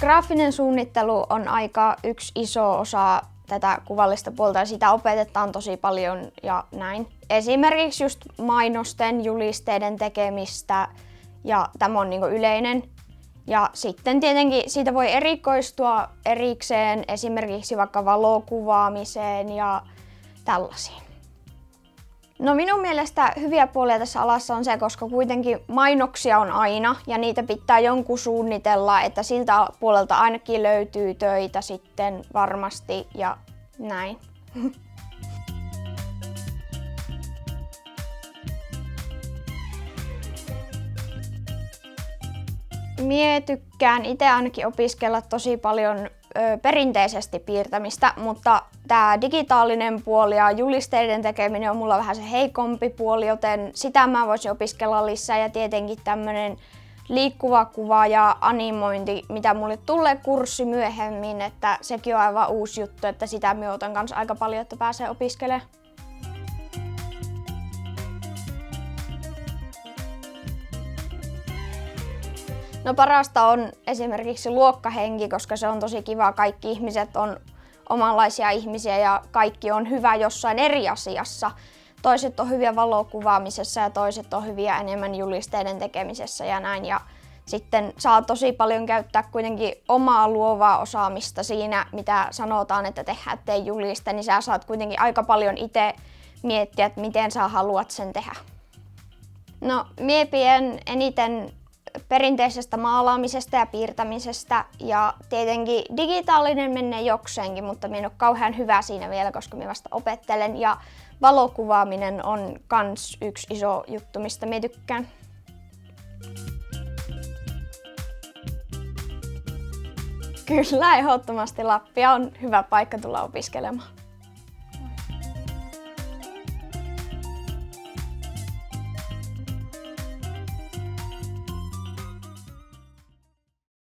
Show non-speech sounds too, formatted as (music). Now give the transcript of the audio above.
Graafinen suunnittelu on aika yksi iso osa tätä kuvallista puolta ja sitä opetetaan tosi paljon ja näin. Esimerkiksi just mainosten, julisteiden tekemistä ja tämä on niin yleinen. Ja sitten tietenkin siitä voi erikoistua erikseen esimerkiksi vaikka valokuvaamiseen ja tällaisiin. No minun mielestä hyviä puolia tässä alassa on se, koska kuitenkin mainoksia on aina ja niitä pitää jonkun suunnitella, että siltä puolelta ainakin löytyy töitä sitten varmasti ja näin. (laughs) Mie tykkään itse ainakin opiskella tosi paljon perinteisesti piirtämistä, mutta tämä digitaalinen puoli ja julisteiden tekeminen on mulla vähän se heikompi puoli, joten sitä mä voisin opiskella lisää ja tietenkin tämmönen liikkuva kuva ja animointi, mitä mulle tulee kurssi myöhemmin, että sekin on aivan uusi juttu, että sitä mä otan kanssa aika paljon, että pääsee opiskelemaan. No parasta on esimerkiksi luokkahenki, koska se on tosi kiva. Kaikki ihmiset on omanlaisia ihmisiä ja kaikki on hyvä jossain eri asiassa. Toiset on hyviä valokuvaamisessa ja toiset on hyviä enemmän julisteiden tekemisessä ja näin. Ja sitten saa tosi paljon käyttää kuitenkin omaa luovaa osaamista siinä, mitä sanotaan, että tehdään tee juliste, niin sä saat kuitenkin aika paljon itse miettiä, että miten sä haluat sen tehdä. No, miepien eniten perinteisestä maalaamisesta ja piirtämisestä ja tietenkin digitaalinen menee jokseenkin, mutta minä en ole kauhean hyvä siinä vielä, koska minä vasta opettelen ja valokuvaaminen on kans yksi iso juttu, mistä minä tykkään. Kyllä, ehdottomasti Lappia on hyvä paikka tulla opiskelemaan.